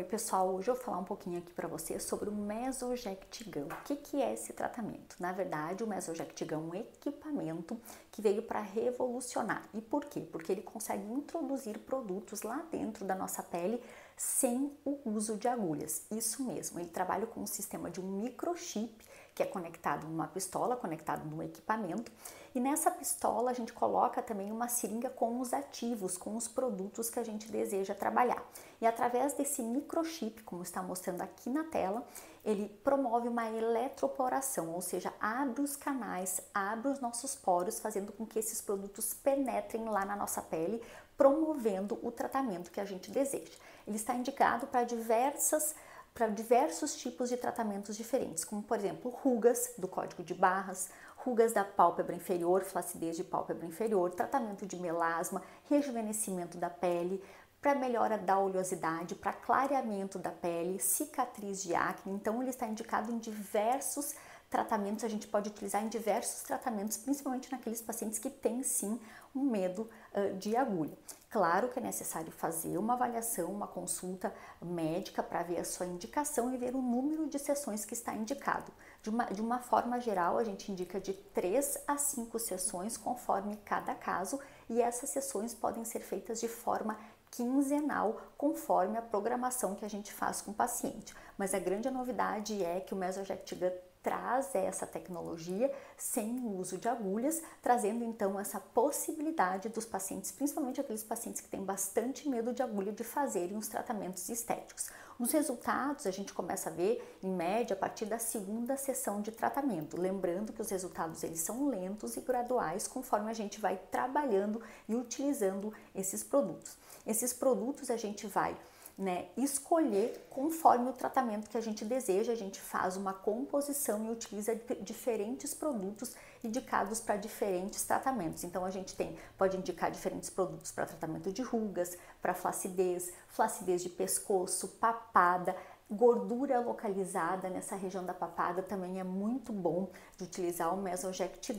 Oi pessoal, hoje eu vou falar um pouquinho aqui para vocês sobre o Mesojectigão. O que, que é esse tratamento? Na verdade, o Mesojectigão é um equipamento que veio para revolucionar. E por quê? Porque ele consegue introduzir produtos lá dentro da nossa pele sem o uso de agulhas. Isso mesmo, ele trabalha com um sistema de um microchip que é conectado numa pistola, conectado num equipamento, e nessa pistola a gente coloca também uma seringa com os ativos, com os produtos que a gente deseja trabalhar. E através desse microchip, como está mostrando aqui na tela, ele promove uma eletroporação, ou seja, abre os canais, abre os nossos poros, fazendo com que esses produtos penetrem lá na nossa pele, promovendo o tratamento que a gente deseja. Ele está indicado para diversas para diversos tipos de tratamentos diferentes, como por exemplo rugas do código de barras, rugas da pálpebra inferior, flacidez de pálpebra inferior, tratamento de melasma, rejuvenescimento da pele, para melhora da oleosidade, para clareamento da pele, cicatriz de acne. Então ele está indicado em diversos tratamentos, a gente pode utilizar em diversos tratamentos, principalmente naqueles pacientes que têm sim um medo uh, de agulha. Claro que é necessário fazer uma avaliação, uma consulta médica para ver a sua indicação e ver o número de sessões que está indicado. De uma, de uma forma geral, a gente indica de 3 a 5 sessões conforme cada caso, e essas sessões podem ser feitas de forma quinzenal, conforme a programação que a gente faz com o paciente. Mas a grande novidade é que o Mesojet traz essa tecnologia sem o uso de agulhas, trazendo então essa possibilidade dos pacientes, principalmente aqueles pacientes que têm bastante medo de agulha, de fazerem os tratamentos estéticos. Os resultados a gente começa a ver em média a partir da segunda sessão de tratamento, lembrando que os resultados eles são lentos e graduais conforme a gente vai trabalhando e utilizando esses produtos. Esses produtos a gente vai né, escolher conforme o tratamento que a gente deseja. A gente faz uma composição e utiliza diferentes produtos indicados para diferentes tratamentos. Então a gente tem, pode indicar diferentes produtos para tratamento de rugas, para flacidez, flacidez de pescoço, papada, gordura localizada nessa região da papada também é muito bom de utilizar o Mesoject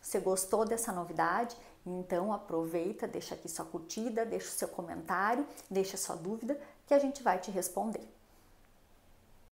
Você gostou dessa novidade? Então aproveita, deixa aqui sua curtida, deixa o seu comentário, deixa sua dúvida que a gente vai te responder.